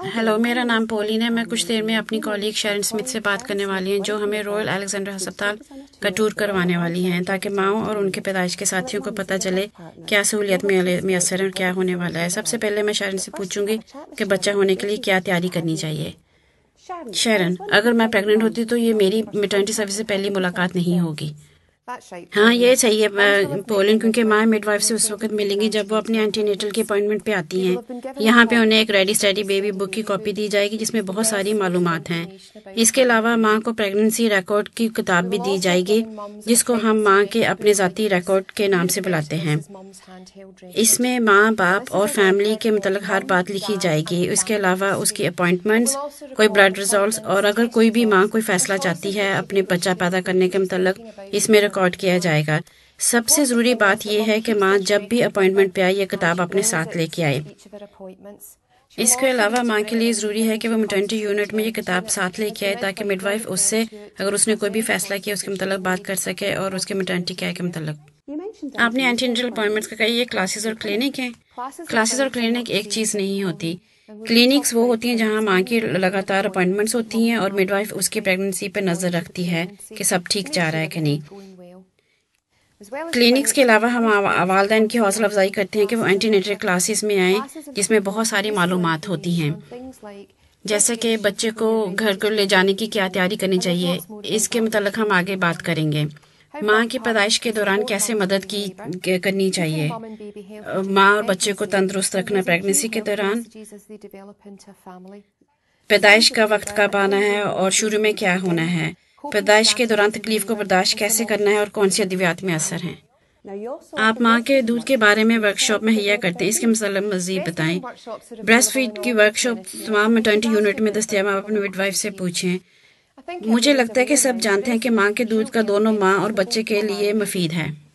Hello میرا نام پولین ہے میں کچھ دیر میں اپنی کولیگ شیرن سمتھ سے بات کرنے والی ہیں جو ہمیں رویل الیگزینڈر ہسپتال کا ٹور کروانے والی ہیں تاکہ ماؤں اور ان کے پیدائش کے ساتھیوں کو پتہ چلے کیا سہولیت میں میسر اور کیا ہونے والا ہے سب سے پہلے میں شیرن سے پوچھوں گی کہ بچہ ہونے کے لیے کیا تیاری کرنی چاہیے شیرن اگر میں پریگننٹ ہوتی تو یہ میری میٹرنٹی سروس سے پہلی ملاقات نہیں ہوگی ہاں یہ صحیح ہے۔ پولن کیونکہ ماں مڈ وائف سے اس وقت ملیں گی جب وہ اپنے اینٹی نیٹل کی اپوائنٹمنٹ پہ آتی ہیں۔ یہاں پہ انہیں ایک ریڈی اسٹڈی بیبی بک کی کاپی دی جائے گی جس میں بہت ساری معلومات ہیں۔ اس کے علاوہ ماں کو پریگننسی ریکارڈ کی کتاب بھی دی جائے گی جس کو ہم ماں کے اپنے ذاتی ریکارڈ کے نام سے بلاتے ہیں۔ اس میں ماں باپ اور فیملی کے متعلق ہر بات لکھی جائے گی۔ اس کے علاوہ اس کی اپوائنٹمنٹس کوئی بلڈ ریزلٹس اور اگر کوئی بھی ماں کوئی فیصلہ چاہتی ہے اپنے بچہ پیدا کرنے کے متعلق اس میں ریکارڈ کیا جائے گا۔ سب سے ضروری بات یہ ہے کہ ماں جب بھی اپوائنٹمنٹ پہ آئے یہ کتاب اپنے ساتھ لے کے آئے اس کے علاوہ ماں کے لیے ضروری ہے کہ وہ میٹرنٹی یونٹ میں یہ کتاب ساتھ لے کے آئے تاکہ مڈ وائف اس سے اگر اس نے کوئی بھی فیصلہ کیا، اس کے متعلق بات کر سکے اور اس کے میٹرنٹی کیا کے متعلق۔ آپ نے اینٹی انٹرل اپوائنٹمنٹس کا کہا، یہ کلاسز اور کلینک ہیں۔ کلاسز اور کلینک ایک چیز نہیں ہوتی۔ کلینکس وہ ہوتی ہیں جہاں ماں کی لگاتار اپوائنٹمنٹس ہوتی ہیں اور مڈ وائف اس کی پریگننسی پہ نظر رکھتی ہے کہ سب ٹھیک جا رہا ہے کہ نہیں۔ کلینکس کے علاوہ ہم والدین کی حوصلہ افزائی کرتے ہیں کہ وہ اینٹی نیٹر کلاسز میں آئیں، جس میں بہت ساری معلومات ہوتی ہیں۔ جیسے کہ بچے کو گھر کو لے جانے کی کیا تیاری کرنی چاہیے، اس کے متعلق ہم آگے بات کریں گے۔ ماں کی پیدائش کے دوران کیسے مدد کی کرنی چاہیے؟ ماں اور بچے کو تندرست رکھنا پریگنسی کے دوران۔ پیدائش کا وقت کب آنا ہے اور شروع میں کیا ہونا ہے؟ پیدائش کے دوران تکلیف کو برداشت کیسے کرنا ہے اور کون سی ادویات میں اثر ہیں؟ آپ ماں کے دودھ کے بارے میں ورک شاپ مہیا کرتے ہیں۔ اس کے مسئلہ مزید بتائیں۔ بریسٹ فیڈ کی ورک شاپ تمام میٹرنٹی یونٹ میں دستیاب آپ اپنے مڈ وائف سے پوچھیں۔ مجھے لگتا ہے کہ سب جانتے ہیں کہ ماں کے دودھ کا دونوں ماں اور بچے کے لیے مفید ہے۔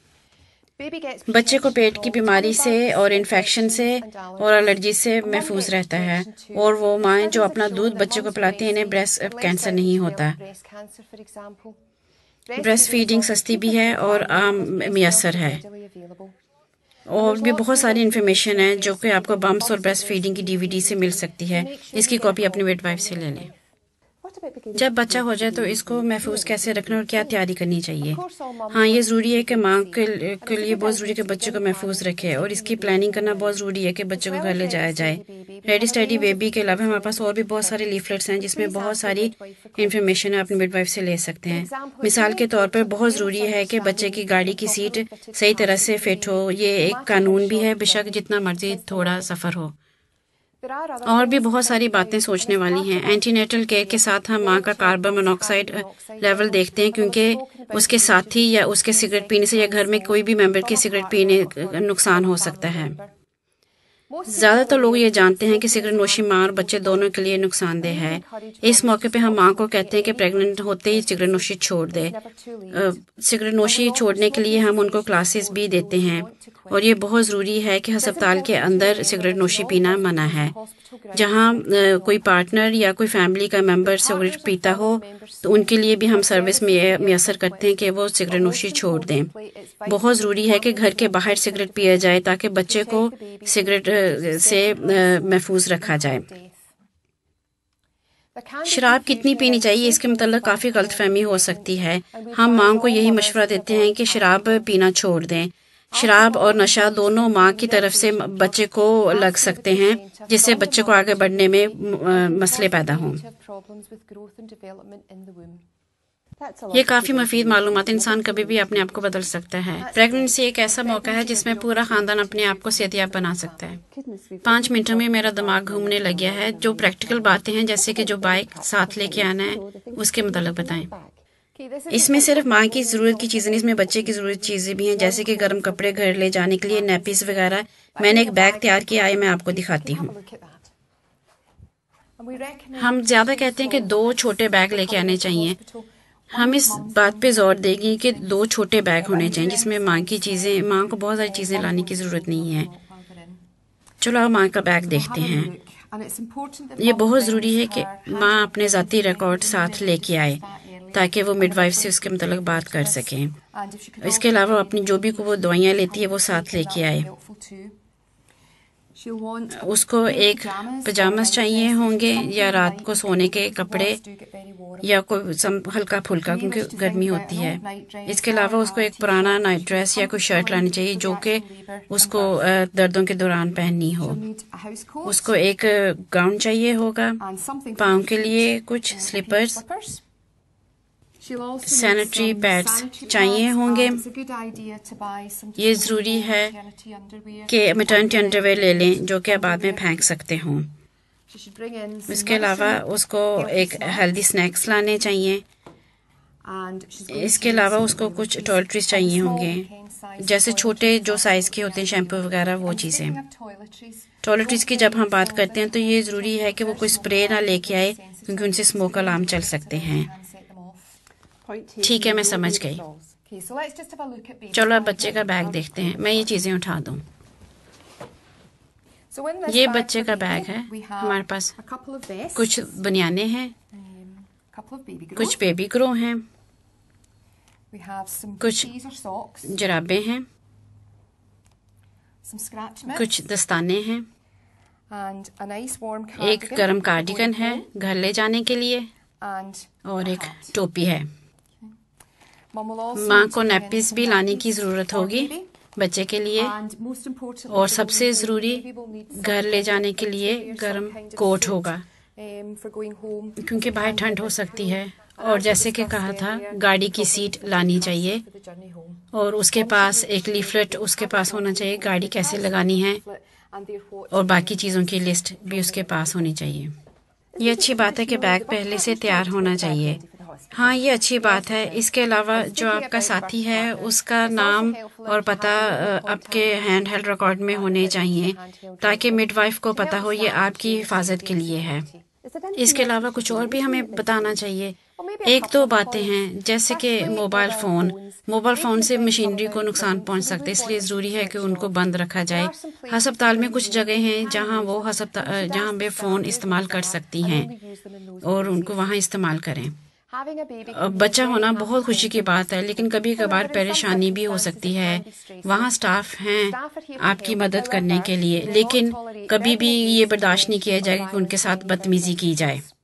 بچے کو پیٹ کی بیماری سے اور انفیکشن سے اور الرجی سے محفوظ رہتا ہے اور وہ مائیں جو اپنا دودھ بچے کو پلاتی ہیں انہیں بریسٹ کینسر نہیں ہوتا. بریسٹ فیڈنگ سستی بھی ہے اور عام میسر ہے. اور بھی بہت ساری انفارمیشن ہے جو کہ آپ کو بمپس اور بریسٹ فیڈنگ کی ڈی وی ڈی سے مل سکتی ہے. اس کی کاپی اپنی ویٹ وائف سے لے لیں۔ جب بچہ ہو جائے تو اس کو محفوظ کیسے رکھنا اور کیا تیاری کرنی چاہیے؟ ہاں یہ ضروری ہے کہ ماں کے لیے بہت ضروری ہے کہ بچے کو محفوظ رکھے اور اس کی پلاننگ کرنا بہت ضروری ہے کہ بچے کو گھر لے جایا جائے۔ ریڈی اسٹڈی بیبی کے علاوہ ہمارے پاس اور بھی بہت سارے لیفلیٹس ہیں جس میں بہت ساری انفارمیشن اپنی مڈ وائف سے لے سکتے ہیں۔ مثال کے طور پر بہت ضروری ہے کہ بچے کی گاڑی کی سیٹ صحیح طرح سے فٹ ہو۔ یہ ایک قانون بھی ہے، بے شک جتنا مرضی تھوڑا سفر ہو۔ اور بھی بہت ساری باتیں سوچنے والی ہیں۔ اینٹی نیٹل کیئر کے ساتھ ہم ماں کا کاربن مونوکسائڈ لیول دیکھتے ہیں کیونکہ اس کے ساتھی یا اس کے سگریٹ پینے سے یا گھر میں کوئی بھی ممبر کے سگریٹ پینے نقصان ہو سکتا ہے۔ زیادہ تر لوگ یہ جانتے ہیں کہ سگریٹ نوشی ماں اور بچے دونوں کے لیے نقصان دہ ہے۔ اس موقع پہ ہم ماں کو کہتے ہیں کہ پریگنٹ ہوتے ہی سگریٹ نوشی چھوڑ دے۔ سگریٹ نوشی چھوڑنے کے لیے ہم ان کو کلاسز بھی دیتے ہیں۔ اور یہ بہت ضروری ہے کہ ہسپتال کے اندر سگریٹ نوشی پینا منع ہے۔ جہاں کوئی پارٹنر یا کوئی فیملی کا ممبر سگریٹ پیتا ہو، تو ان کے لیے بھی ہم سروس میں میسر کرتے ہیں کہ وہ سگریٹ نوشی چھوڑ دیں۔ بہت ضروری ہے کہ گھر کے باہر سگریٹ پیا جائے تاکہ بچے کو سگریٹ سے محفوظ رکھا جائے۔ شراب کتنی پینی چاہیے؟ اس کے متعلق کافی غلط فہمی ہو سکتی ہے۔ ہم ماں کو یہی مشورہ دیتے ہیں کہ شراب پینا چھوڑ دیں۔ شراب اور نشہ دونوں ماں کی طرف سے بچے کو لگ سکتے ہیں، جس سے بچے کو آگے بڑھنے میں مسئلے پیدا ہوں۔ یہ کافی مفید معلومات انسان کبھی بھی اپنے آپ کو بدل سکتا ہے۔ پریگننسی ایک ایسا موقع ہے جس میں پورا خاندان اپنے آپ کو صحت یاب بنا سکتا ہے۔ پانچ منٹوں میں میرا دماغ گھومنے لگ گیا ہے۔ جو پریکٹیکل باتیں ہیں، جیسے کہ جو بائک ساتھ لے کے آنا ہے، اس کے متعلق بتائیں۔ اس میں صرف ماں کی ضرورت کی چیزیں نہیں اس میں بچے کی ضرورت چیزیں بھی ہیں جیسے کہ گرم کپڑے گھر لے جانے کے لیے نیپیز وغیرہ میں نے ایک بیگ تیار کیا ہے میں آپ کو دکھاتی ہوں ہم زیادہ کہتے ہیں کہ دو چھوٹے بیگ لے کے آنے چاہیے ہم اس بات پہ زور دے گی کہ دو چھوٹے بیگ ہونے چاہیے جس میں ماں کی چیزیں ماں کو بہت ساری چیزیں لانے کی ضرورت نہیں ہے چلو ماں کا بیگ دیکھتے ہیں یہ بہت ضروری ہے کہ ماں اپنے ذاتی ریکارڈ ساتھ لے کے آئے تاکہ وہ مڈ وائف سے اس کے متعلق بات کر سکیں۔ اس کے علاوہ اپنی جو بھی کو وہ دوائیاں لیتی ہے وہ ساتھ لے کے آئے۔ اس کو ایک پجامس چاہیے ہوں گے یا رات کو سونے کے کپڑے یا کوئی ہلکا پھلکا کیونکہ گرمی ہوتی ہے اس کے علاوہ اس کو ایک پرانا نائٹ ڈریس یا کوئی شرٹ لانی چاہیے جو کہ اس کو دردوں کے دوران پہننی ہو اس کو ایک گاؤن چاہیے ہوگا پاؤں کے لیے کچھ سلیپرز سینیٹری پیڈس چاہیے ہوں گے یہ ضروری ہے کہ مٹرنٹی انڈر ویئر لے لیں جو کہ بعد میں پھینک سکتے ہوں اس کے علاوہ اس کو ایک ہیلدی سنیکس لانے چاہیے اس کے علاوہ اس کو کچھ ٹوائلٹریز چاہیے ہوں گے جیسے چھوٹے جو سائز کے ہوتے ہیں شیمپو وغیرہ وہ چیزیں ٹوائلٹریز کی جب ہم بات کرتے ہیں تو یہ ضروری ہے کہ وہ کوئی اسپرے نہ لے کے آئے کیونکہ ان سے اسموک الارم چل سکتے ہیں ٹھیک ہے میں سمجھ گئی۔ چلو اب بچے کا بیگ دیکھتے ہیں میں یہ چیزیں اٹھا دوں۔ یہ بچے کا بیگ ہے ہمارے پاس کچھ بنیانے ہیں کچھ بیبی گرو ہیں کچھ جرابے ہیں کچھ دستانے ہیں۔ ایک گرم کارڈیگن ہے گھر لے جانے کے لیے اور ایک ٹوپی ہے۔ ماں کو نیپیز بھی لانے کی ضرورت ہوگی بچے کے لیے اور سب سے ضروری گھر لے جانے کے لیے گرم کوٹ ہوگا۔ کیونکہ باہر ٹھنڈ ہو سکتی ہے۔ اور جیسے کہ کہا تھا گاڑی کی سیٹ لانی چاہیے۔ اور اس کے پاس ایک لیفلٹ اس کے پاس ہونا چاہیے گاڑی کیسے لگانی ہے۔ اور باقی چیزوں کی لسٹ بھی اس کے پاس ہونی چاہیے۔ یہ اچھی بات ہے کہ بیگ پہلے سے تیار ہونا چاہیے۔ ہاں یہ اچھی بات ہے۔ اس کے علاوہ جو آپ کا ساتھی ہے اس کا نام اور پتہ آپ کے ہینڈ ہیلڈ ریکارڈ میں ہونے چاہیے تاکہ مڈ وائف کو پتا ہو یہ آپ کی حفاظت کے لیے ہے۔ اس کے علاوہ کچھ اور بھی ہمیں بتانا چاہیے۔ ایک دو باتیں ہیں۔ جیسے کہ موبائل فون موبائل فون سے مشینری کو نقصان پہنچ سکتے اس لیے ضروری ہے کہ ان کو بند رکھا جائے۔ ہسپتال میں کچھ جگہ ہیں جہاں وہ ہسپتال جہاں بے فون استعمال کر سکتی ہیں اور ان کو وہاں استعمال کریں بچہ ہونا بہت خوشی کی بات ہے لیکن کبھی کبھار پریشانی بھی ہو سکتی ہے۔ وہاں سٹاف ہیں آپ کی مدد کرنے کے لیے لیکن کبھی بھی یہ برداشت نہیں کیا جائے کہ ان کے ساتھ بدتمیزی کی جائے۔